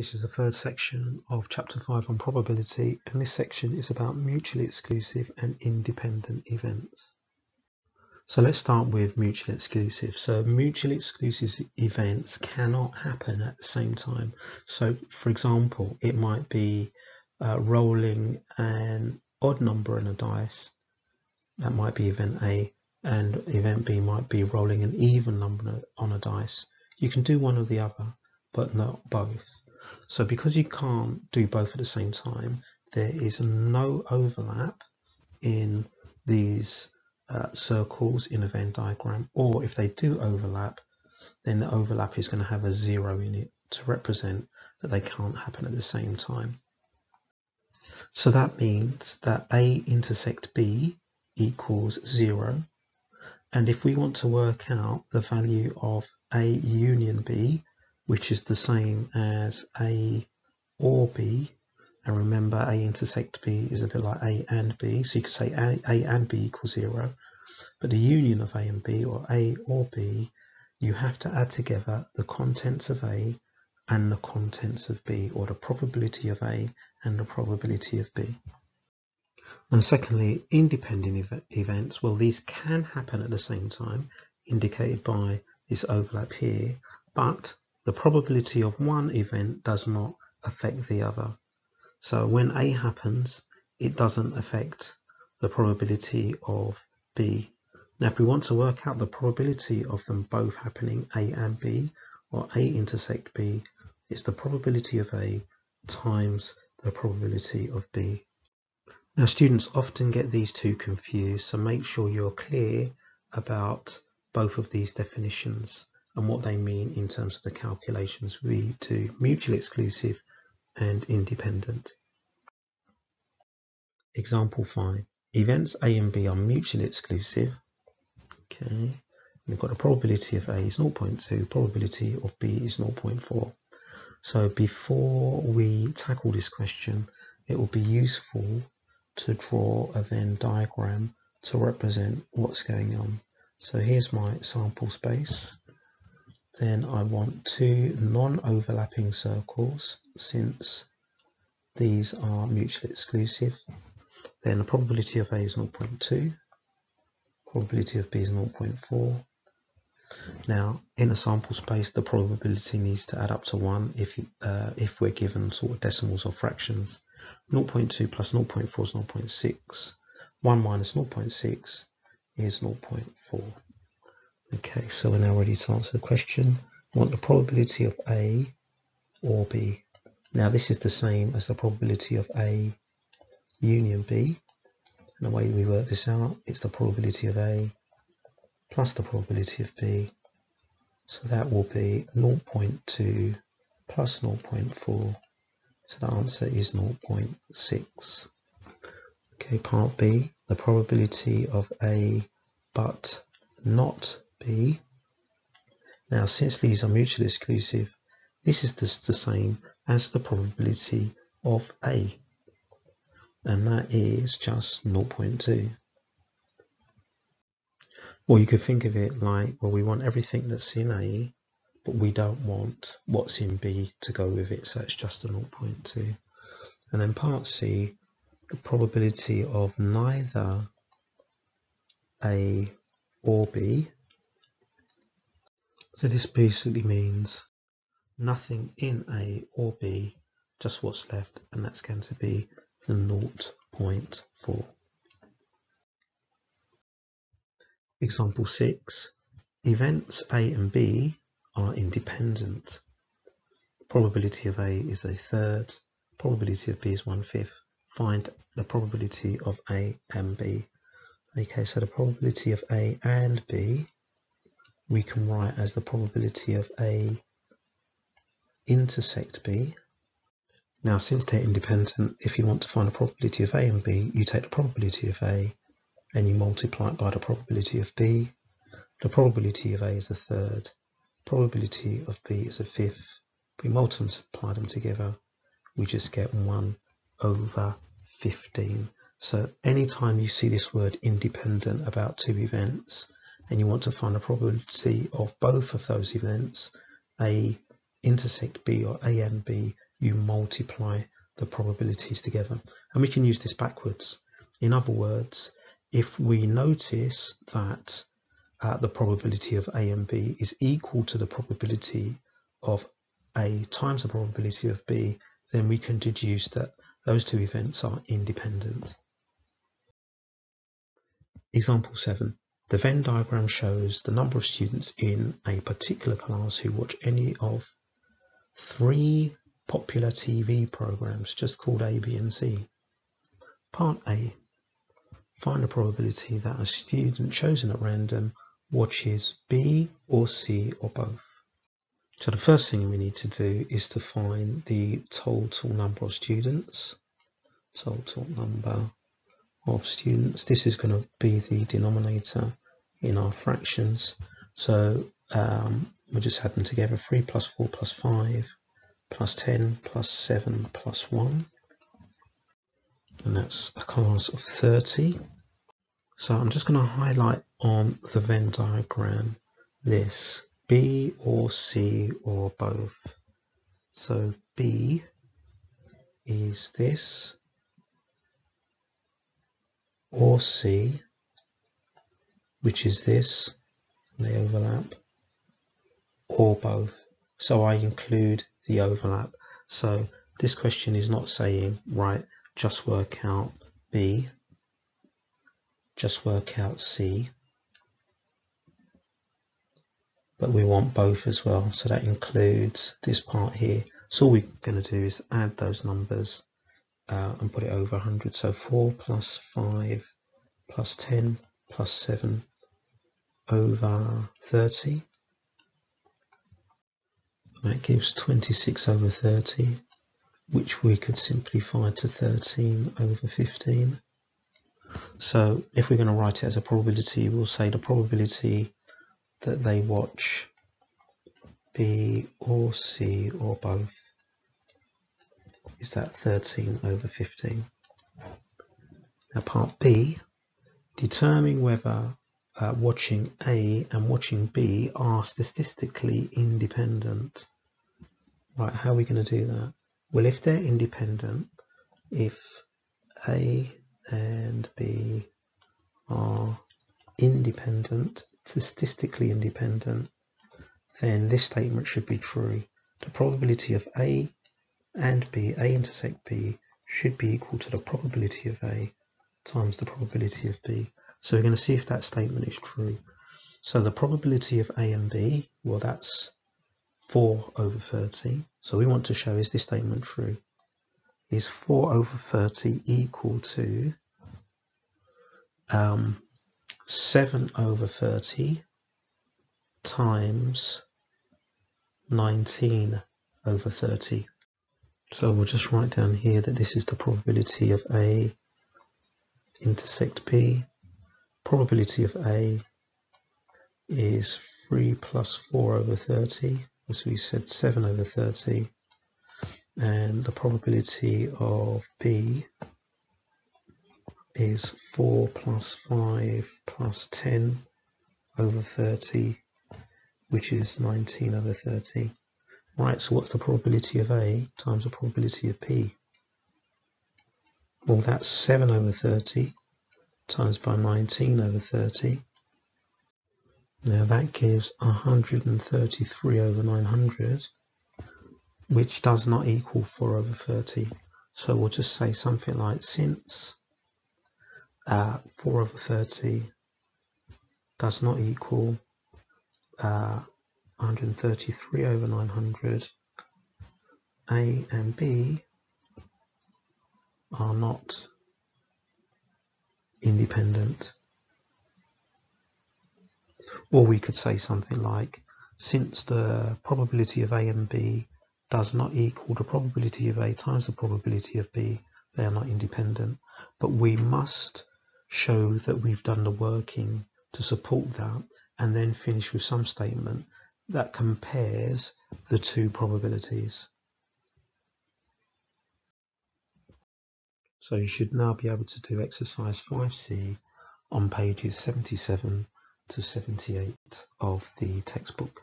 This is the third section of chapter 5 on probability and this section is about mutually exclusive and independent events. So let's start with mutually exclusive. So mutually exclusive events cannot happen at the same time. So for example, it might be uh, rolling an odd number in a dice. That might be event A and event B might be rolling an even number on a dice. You can do one or the other, but not both. So because you can't do both at the same time, there is no overlap in these uh, circles in a Venn diagram, or if they do overlap, then the overlap is going to have a zero in it to represent that they can't happen at the same time. So that means that A intersect B equals zero. And if we want to work out the value of A union B, which is the same as A or B. And remember, A intersect B is a bit like A and B. So you could say A, A and B equals zero. But the union of A and B, or A or B, you have to add together the contents of A and the contents of B, or the probability of A and the probability of B. And secondly, independent ev events, well, these can happen at the same time, indicated by this overlap here, but the probability of one event does not affect the other. So when A happens, it doesn't affect the probability of B. Now, if we want to work out the probability of them both happening, A and B, or A intersect B, it's the probability of A times the probability of B. Now, students often get these two confused, so make sure you're clear about both of these definitions and what they mean in terms of the calculations we do mutually exclusive and independent. Example 5. Events A and B are mutually exclusive. Okay. We've got a probability of A is 0.2, probability of B is 0.4. So before we tackle this question, it will be useful to draw a Venn diagram to represent what's going on. So here's my sample space then I want two non-overlapping circles since these are mutually exclusive. Then the probability of A is 0.2, probability of B is 0.4. Now, in a sample space, the probability needs to add up to 1 if, uh, if we're given sort of decimals or fractions. 0.2 plus 0.4 is 0.6. 1 minus 0.6 is 0.4. Okay, so we're now ready to answer the question. Want the probability of A or B. Now this is the same as the probability of A union B. And the way we work this out, it's the probability of A plus the probability of B. So that will be 0.2 plus 0.4. So the answer is 0.6. Okay, part B, the probability of A but not B. Now, since these are mutually exclusive, this is just the same as the probability of A, and that is just 0.2. Or you could think of it like, well, we want everything that's in A, but we don't want what's in B to go with it, so it's just a 0.2. And then part C, the probability of neither A or B so this basically means nothing in A or B, just what's left, and that's going to be the 0.4. Example 6. Events A and B are independent. Probability of A is a third, probability of B is one fifth. Find the probability of A and B. Okay, so the probability of A and B we can write as the probability of A intersect B. Now, since they're independent, if you want to find the probability of A and B, you take the probability of A and you multiply it by the probability of B. The probability of A is a third, probability of B is a fifth. We multiply them together, we just get 1 over 15. So anytime you see this word independent about two events, and you want to find the probability of both of those events, A intersect B or A and B, you multiply the probabilities together. And we can use this backwards. In other words, if we notice that uh, the probability of A and B is equal to the probability of A times the probability of B, then we can deduce that those two events are independent. Example 7. The Venn diagram shows the number of students in a particular class who watch any of three popular TV programs just called A, B and C. Part A. Find the probability that a student chosen at random watches B or C or both. So the first thing we need to do is to find the total number of students. Total number of students. This is going to be the denominator in our fractions. So um, we just add them together. 3 plus 4 plus 5 plus 10 plus 7 plus 1. And that's a class of 30. So I'm just going to highlight on the Venn diagram this B or C or both. So B is this or C, which is this, they overlap, or both. So I include the overlap. So this question is not saying, right, just work out B, just work out C, but we want both as well. So that includes this part here. So all we're going to do is add those numbers uh, and put it over 100. So 4 plus 5 plus 10 plus 7 over 30. That gives 26 over 30, which we could simplify to 13 over 15. So if we're going to write it as a probability, we'll say the probability that they watch B or C or both is that 13 over 15. Now part B, determine whether Uh, watching A and watching B are statistically independent. Right, how are we going to do that? Well, if they're independent, if A and B are independent, statistically independent, then this statement should be true. The probability of A and B, A intersect B, should be equal to the probability of A times the probability of B. So we're going to see if that statement is true. So the probability of A and B, well that's 4 over 30. So we want to show is this statement true? Is 4 over 30 equal to um, 7 over 30 times 19 over 30. So we'll just write down here that this is the probability of A intersect B. Probability of A is 3 plus 4 over 30, as we said 7 over 30. And the probability of B is 4 plus 5 plus 10 over 30, which is 19 over 30. Right, so what's the probability of A times the probability of B? Well, that's 7 over 30 times by 19 over 30. Now that gives 133 over 900, which does not equal 4 over 30. So we'll just say something like since uh, 4 over 30 does not equal uh, 133 over 900, A and B are not independent. Or we could say something like, since the probability of A and B does not equal the probability of A times the probability of B, they are not independent. But we must show that we've done the working to support that and then finish with some statement that compares the two probabilities. So you should now be able to do exercise 5c on pages 77 to 78 of the textbook.